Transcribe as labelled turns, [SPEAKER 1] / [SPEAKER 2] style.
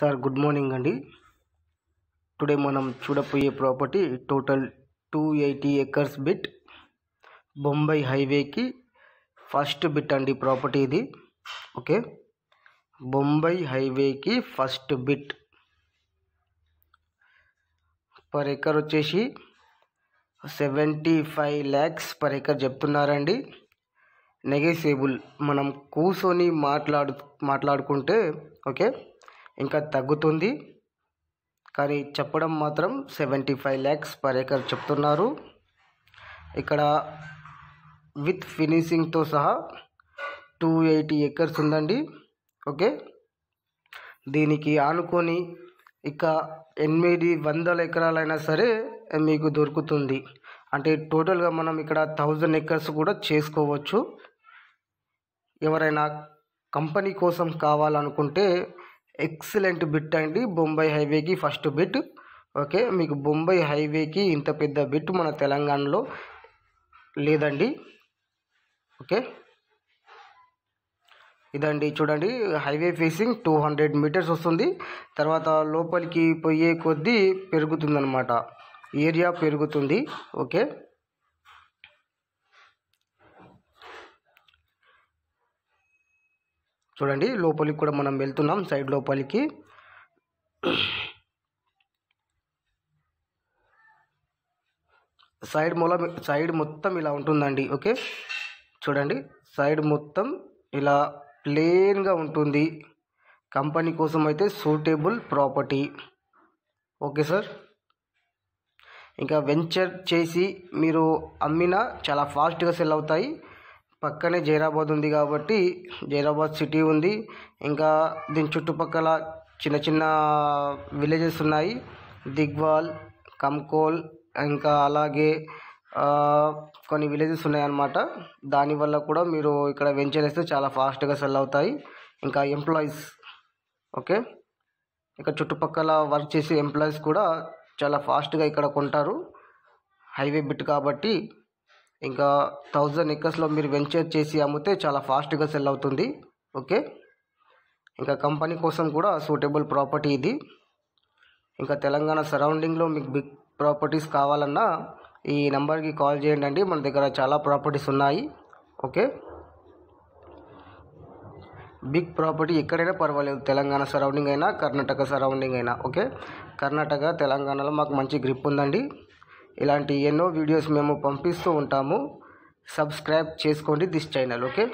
[SPEAKER 1] Sir good morning అండి. Today మనం చూడపోయే property total two eighty acres bit Bombay హైవేకి first bit అండి property ఇది. ఓకే? బొంబాయి హైవేకి ఫస్ట్ బిట్ పర్ ఎకర్ వచ్చేసి seventy five lakhs per acre చెప్తున్నారండి. నెగెసేబుల్ మనం కూర్చొని మాట్లాడు మాట్లాడుకుంటే ఓకే? ఇంకా తగ్గుతుంది. కానీ చెప్పడం మాత్రం seventy five lakhs per acre చెప్తున్నారు. ఇక్కడ విత్ ఫినిషింగ్తో సహా టూ ఎయిటీ ఎకర్స్ ఉందండి. ఓకే? దీనికి ఆనుకొని ఇక ఎనిమిది వందల ఎకరాలైనా సరే మీకు దొరుకుతుంది. అంటే టోటల్గా మనం ఇక్కడ థౌజండ్ ఎకర్స్ కూడా చేసుకోవచ్చు. ఎవరైనా కంపెనీ కోసం కావాలనుకుంటే ఎక్సలెంట్ బిట్ అండి. బొంబాయి హైవేకి ఫస్ట్ బిట్. ఓకే మీకు బొంబాయి హైవేకి ఇంత పెద్ద బిట్ మన తెలంగాణలో లేదండి. ఓకే ఇదండి చూడండి. Highway facing two hundred metres వస్తుంది. తర్వాత లోపలికి పోయే కొద్దీ పెరుగుతుందన్నమాట. ఏరియా పెరుగుతుంది. ఓకే చూడండి లోపలికి కూడా మనం వెళ్తున్నాం సైడ్ లోపలికి. సైడ్ మూల సైడ్ మొత్తం ఇలా ఉంటుందండి ఓకే? చూడండి సైడ్ మొత్తం ఇలా ప్లేన్గా ఉంటుంది. కంపెనీ కోసం అయితే సూటబుల్ ప్రాపర్టీ. Okay sir? ఇంకా వెంచర్ చేసి మీరు అమ్మినా చాలా ఫాస్ట్గా సెల్ అవుతాయి. పక్కనే జైరాబాద్ ఉంది కాబట్టి జైరాబాద్ సిటీ ఉంది. ఇంకా దీని చుట్టుపక్కల చిన్న చిన్న విలేజెస్ ఉన్నాయి. దిగ్వాల్ కంకోల్ ఇంకా అలాగే కొన్ని విలేజెస్ ఉన్నాయన్నమాట. దానివల్ల కూడా మీరు ఇక్కడ వెంచర్ వేస్తే చాలా ఫాస్ట్గా సెల్ అవుతాయి. ఇంకా ఎంప్లాయీస్ ఓకే? ఇక్కడ చుట్టుపక్కల వర్క్ చేసే ఎంప్లాయీస్ కూడా చాలా ఫాస్ట్గా ఇక్కడ కొంటారు. హైవే బిట్ కాబట్టి ఇంకా థౌజండ్ ఎకర్స్లో మీరు వెంచర్ చేసి అమ్మితే చాలా ఫాస్ట్గా సెల్ అవుతుంది. ఓకే? ఇంకా కంపెనీ కోసం కూడా సూటబుల్ ప్రాపర్టీ ఇది. ఇంకా తెలంగాణ సరౌండింగ్లో మీకు బిగ్ ప్రాపర్టీస్ కావాలన్నా ఈ నెంబర్కి కాల్ చేయండి అండి. మన దగ్గర చాలా ప్రాపర్టీస్ ఉన్నాయి. ఓకే? బిగ్ ప్రాపర్టీ ఎక్కడైనా పర్వాలేదు. తెలంగాణ సరౌండింగ్ అయినా కర్ణాటక సరౌండింగ్ అయినా. ఓకే? కర్ణాటక తెలంగాణలో మాకు మంచి గ్రిప్ ఉందండి. ఇలాంటి ఎన్నో వీడియోస్ మేము పంపిస్తూ ఉంటాము. సబ్స్క్రైబ్ చేసుకోండి దిస్ ఛానల్ ఓకే